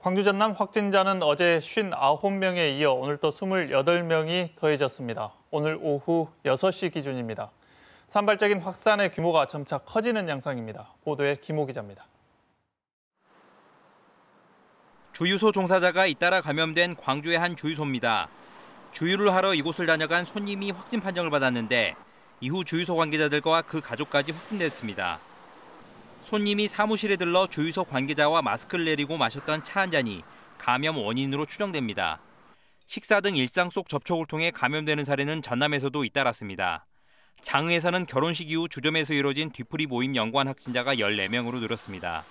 광주 전남 확진자는 어제 59명에 이어 오늘 또 28명이 더해졌습니다. 오늘 오후 6시 기준입니다. 산발적인 확산의 규모가 점차 커지는 양상입니다. 보도에 김호 기자입니다. 주유소 종사자가 잇따라 감염된 광주의 한 주유소입니다. 주유를 하러 이곳을 다녀간 손님이 확진 판정을 받았는데 이후 주유소 관계자들과 그 가족까지 확진됐습니다. 손님이 사무실에 들러 주유소 관계자와 마스크를 내리고 마셨던 차 한 잔이 감염 원인으로 추정됩니다. 식사 등 일상 속 접촉을 통해 감염되는 사례는 전남에서도 잇따랐습니다. 장흥에서는 결혼식 이후 주점에서 이뤄진 뒤풀이 모임 연관 확진자가 14명으로 늘었습니다.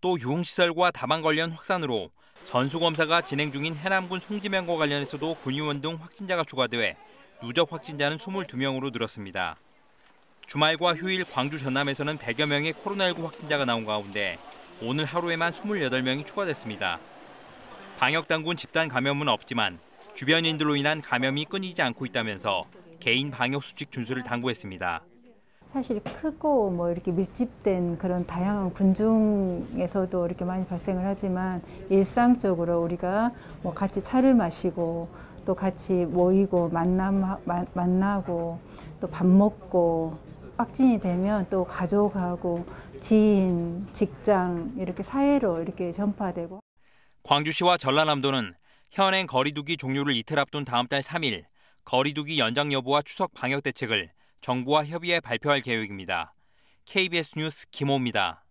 또 유흥시설과 다방 관련 확산으로 전수검사가 진행 중인 해남군 송지면과 관련해서도 군의원 등 확진자가 추가돼 누적 확진자는 22명으로 늘었습니다. 주말과 휴일 광주 전남에서는 100여 명의 코로나19 확진자가 나온 가운데 오늘 하루에만 28명이 추가됐습니다. 방역당군 집단 감염은 없지만 주변인들로 인한 감염이 끊이지 않고 있다면서 개인 방역 수칙 준수를 당부했습니다. 사실 크고 뭐 이렇게 밀집된 그런 다양한 군중에서도 이렇게 많이 발생을 하지만 일상적으로 우리가 뭐 같이 차를 마시고 또 같이 모이고 만남 만나고 또 밥 먹고 확진이 되면 또 가족하고 지인, 직장 이렇게 사회로 이렇게 전파되고 광주시와 전라남도는 현행 거리두기 종료를 이틀 앞둔 다음 달 3일 거리두기 연장 여부와 추석 방역 대책을 정부와 협의해 발표할 계획입니다. KBS 뉴스 김호입니다.